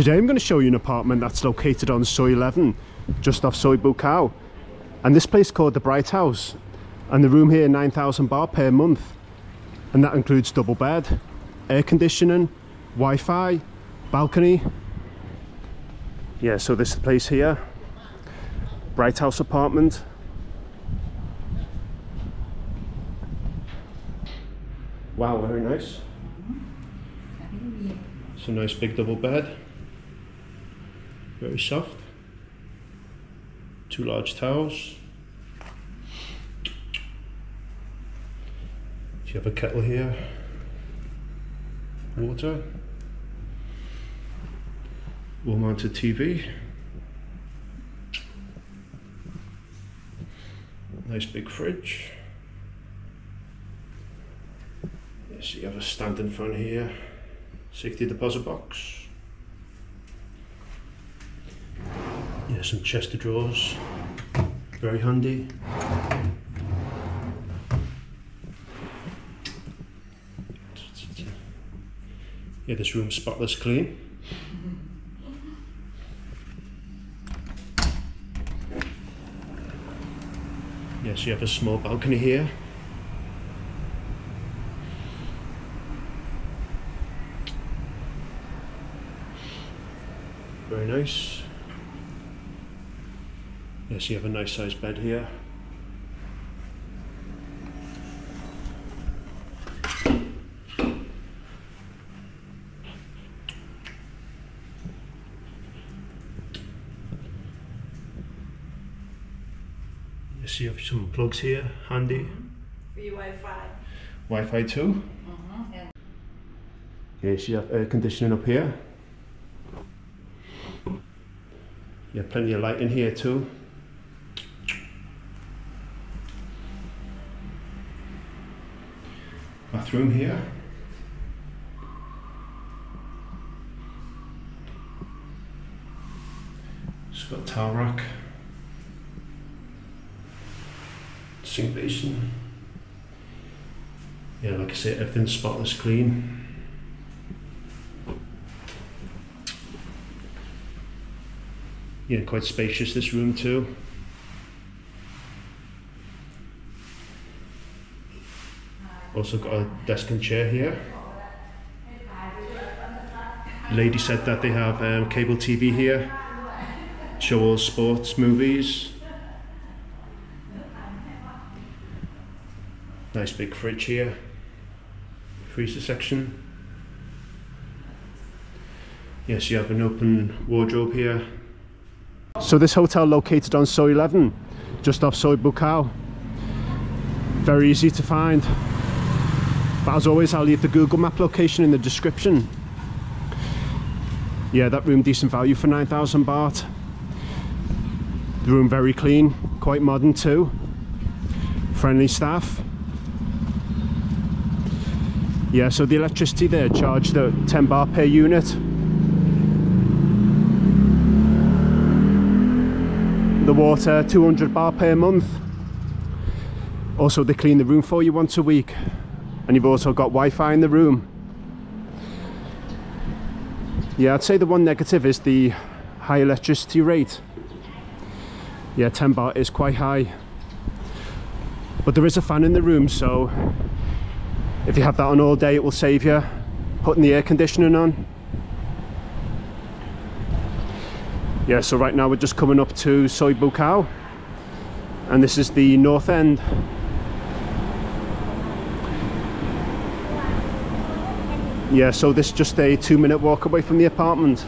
Today I'm going to show you an apartment that's located on Soi 11, just off Soi Buakhao. And this place called the Bright House. And the room here 9,000 baht per month. And that includes double bed, air conditioning, Wi-Fi, balcony. Yeah, so this place here, Bright House apartment. Wow, very nice. Mm-hmm. It's a nice big double bed. Very soft. Two large towels. You have a kettle here. Water. Wall mounted TV. Nice big fridge. So you have a stand in front here, safety deposit box. Yeah, some chest of drawers, very handy. Yeah, this room's spotless clean. Yes, you have a small balcony here. Very nice. Yes, you have a nice sized bed here. Yes, you have some plugs here, handy. Free Wi-Fi. Wi-Fi too. Uh-huh. Yes, you have air conditioning up here. You have plenty of light in here too. Bathroom here. It's got a towel rack. Sink basin. Yeah, like I say, everything's spotless clean. Yeah, quite spacious this room too. Also got a desk and chair here. Lady said that they have um, cable TV here. Show all sports, movies. Nice big fridge here. Freezer section. Yes, you have an open wardrobe here. So this hotel located on Soi 11, just off Soi Buakhao. Very easy to find. But as always, I'll leave the Google map location in the description. Yeah, that room decent value for 9,000 baht. The room very clean, quite modern too. Friendly staff. Yeah, so the electricity there charged at 10 baht per unit. the water 200 baht per month also they clean the room for you once a week and you've also got Wi-Fi in the room. Yeah I'd say the one negative is the high electricity rate. Yeah 10 baht is quite high. But there is a fan in the room so if you have that on all day it will save you putting the air conditioning on. Yeah so right now we're just coming up to Soi Buakhao and this is the north end yeah so this is just a two minute walk away from the apartment.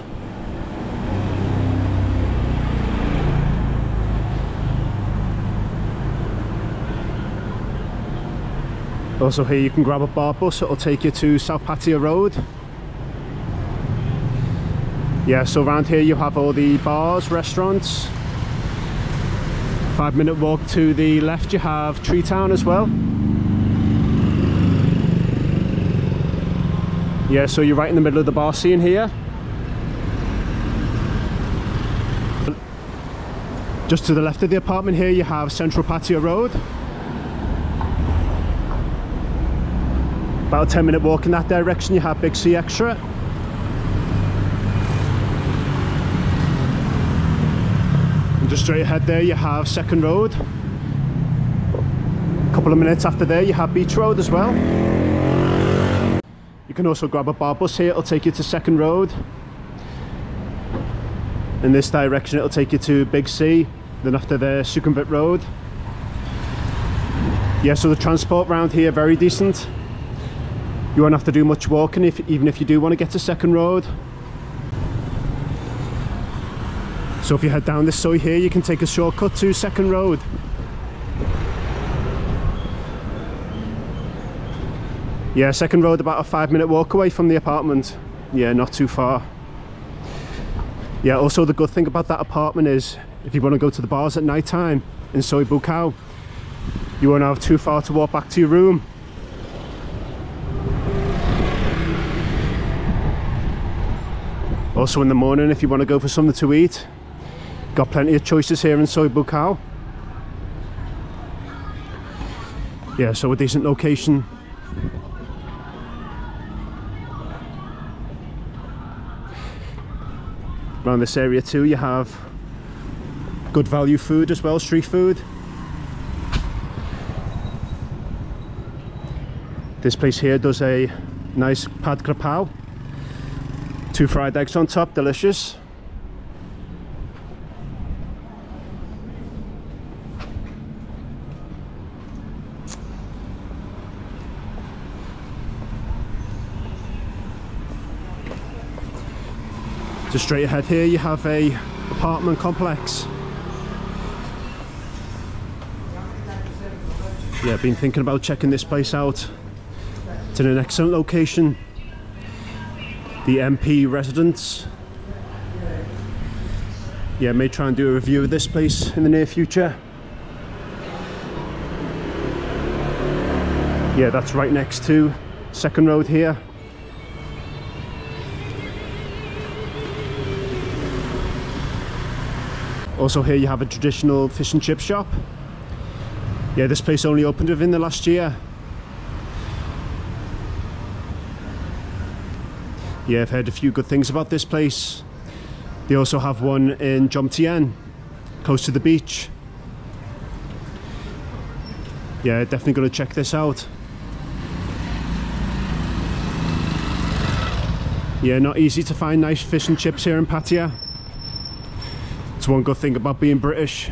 Also here you can grab a bar bus it'll take you to South Pattaya Road. Yeah so around here you have all the bars restaurants. Five minute walk to the left you have Tree Town as well Yeah, so you're right in the middle of the bar scene here. Just to the left of the apartment here you have Central Pattaya Road. About a 10 minute walk in that direction you have Big C Extra. And just straight ahead there you have Second Road. A couple of minutes after there you have Beach Road as well. You can also grab a bar bus here, it'll take you to Second Road. In this direction it'll take you to Big C, then after there Sukhumvit Road. Yeah, so the transport round here very decent. You won't have to do much walking if, even if you do want to get to Second Road. So if you head down this side here, you can take a shortcut to Second Road. Yeah, Second Road about a five minute walk away from the apartment. Yeah, not too far. Yeah, also the good thing about that apartment is if you want to go to the bars at night time in Soi Buakhao, you won't have too far to walk back to your room. Also in the morning, if you want to go for something to eat, got plenty of choices here in Soi Buakhao. Yeah, so a decent location. Around this area too, you have good value food as well, street food. This place here does a nice pad krapao. Two fried eggs on top, delicious. Just straight ahead here you have a apartment complex. Yeah, been thinking about checking this place out. It's in an excellent location. The MP residence. Yeah, may try and do a review of this place in the near future. Yeah, that's right next to Second Road here. Also here you have a traditional fish and chip shop. Yeah, this place only opened within the last year. Yeah, I've heard a few good things about this place. They also have one in Jomtien, close to the beach. Yeah, definitely going to check this out. Yeah, not easy to find nice fish and chips here in Pattaya. It's one good thing about being British.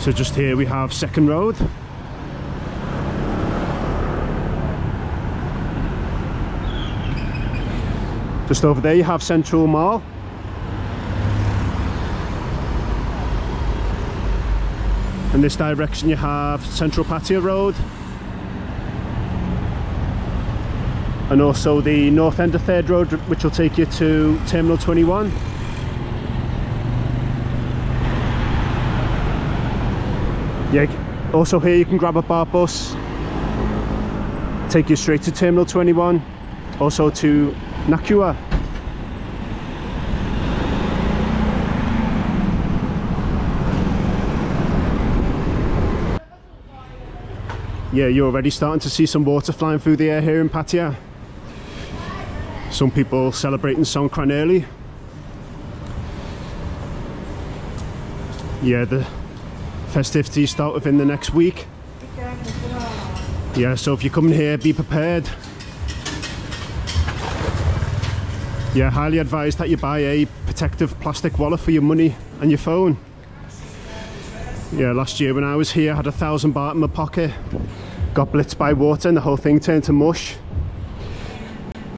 So just here we have Second Road. Just over there you have Central Mall. In this direction you have Central Pattaya Road. And also the north end of Third Road which will take you to Terminal 21 yeah also here you can grab a bar bus take you straight to Terminal 21 also to Naklua. Yeah you're already starting to see some water flying through the air here in Pattaya some people celebrating Songkran early. Yeah, the festivities start within the next week. Yeah, so if you're coming here, be prepared. Yeah, highly advised that you buy a protective plastic wallet for your money and your phone. Yeah, last year when I was here, I had a thousand baht in my pocket. Got blitzed by water and the whole thing turned to mush.